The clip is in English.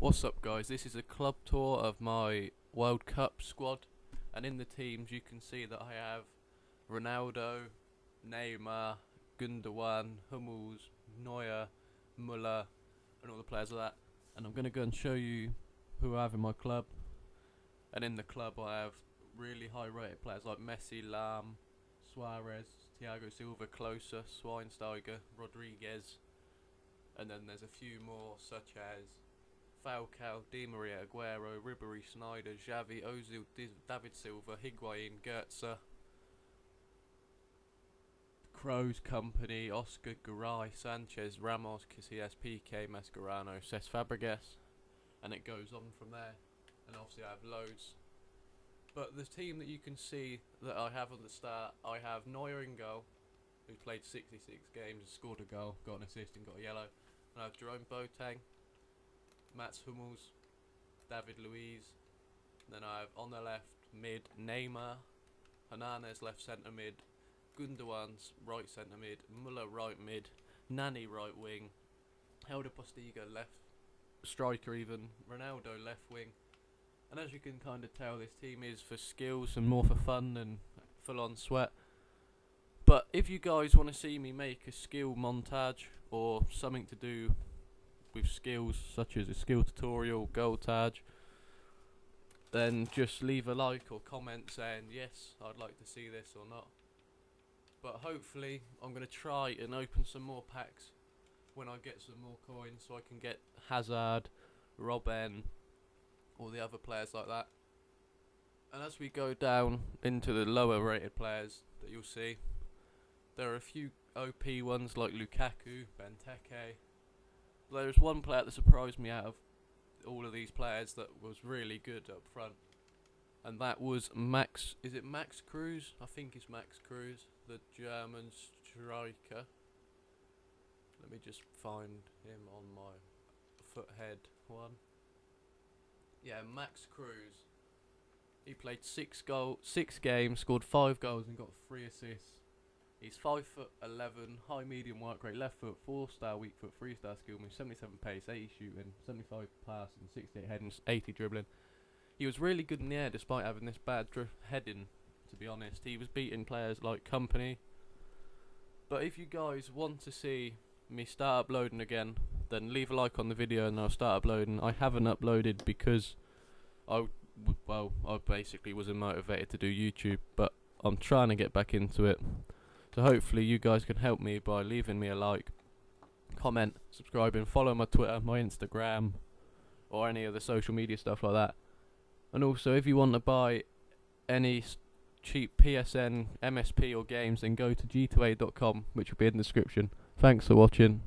What's up, guys? This is a club tour of my World Cup squad, and in the teams you can see that I have Ronaldo, Neymar, Gundogan, Hummels, Neuer, Muller, and all the players of that. And I'm going to go and show you who I have in my club. And in the club I have really high-rated players like Messi, Lahm, Suarez, Thiago Silva, Klose, Schweinsteiger, Rodriguez, and then there's a few more such as Falcao, Di Maria, Aguero, Ribery, Sneijder, Xavi, Ozil, David Silva, Higuain, Goetze, Kroos Kompany, Oscar Garay, Sanchez, Ramos, Casillas, Pique, Mascherano, Cesc Fabregas, and it goes on from there. And obviously I have loads. But the team that you can see that I have on the start, I have Neuer in goal, who played 66 games, scored a goal, got an assist and got a yellow. And I have Jerome Boateng, Mats Hummels, David Luiz. Then I have on the left mid Neymar, Hernandez left centre mid, Gundogan's right centre mid, Muller right mid, Nani right wing, Helder Postiga left striker even, Ronaldo left wing. And as you can kind of tell, this team is for skills and more for fun than full on sweat. But if you guys want to see me make a skill montage or something to do with skills such as a skill tutorial, goal tag, then just leave a like or comment saying yes, I'd like to see this or not. But hopefully, I'm going to try and open some more packs when I get some more coins so I can get Hazard, Robben, all the other players like that. And as we go down into the lower rated players that you'll see, there are a few OP ones like Lukaku, Benteke. There's one player that surprised me out of all of these players that was really good up front. And that was Max, is it Max Kruse? I think it's Max Kruse, the German striker. Let me just find him on my Futhead one. Yeah, Max Kruse. He played six goal, six games, scored five goals, and got three assists. He's five foot eleven, high medium work rate, left foot, four star, weak foot, three star skill move, seventy seven pace, eighty shooting, seventy five passing, sixty eight heading, eighty dribbling. He was really good in the air despite having this bad dri- heading. To be honest, he was beating players like Kompany. But if you guys want to see me start uploading again, then leave a like on the video and I'll start uploading. I haven't uploaded because I well, I basically wasn't motivated to do YouTube, but I'm trying to get back into it. So hopefully you guys can help me by leaving me a like, comment, subscribing, follow my Twitter, my Instagram, or any of the social media stuff like that. And also, if you want to buy any cheap PSN, MSP, or games, then go to g2a.com, which will be in the description. Thanks for watching.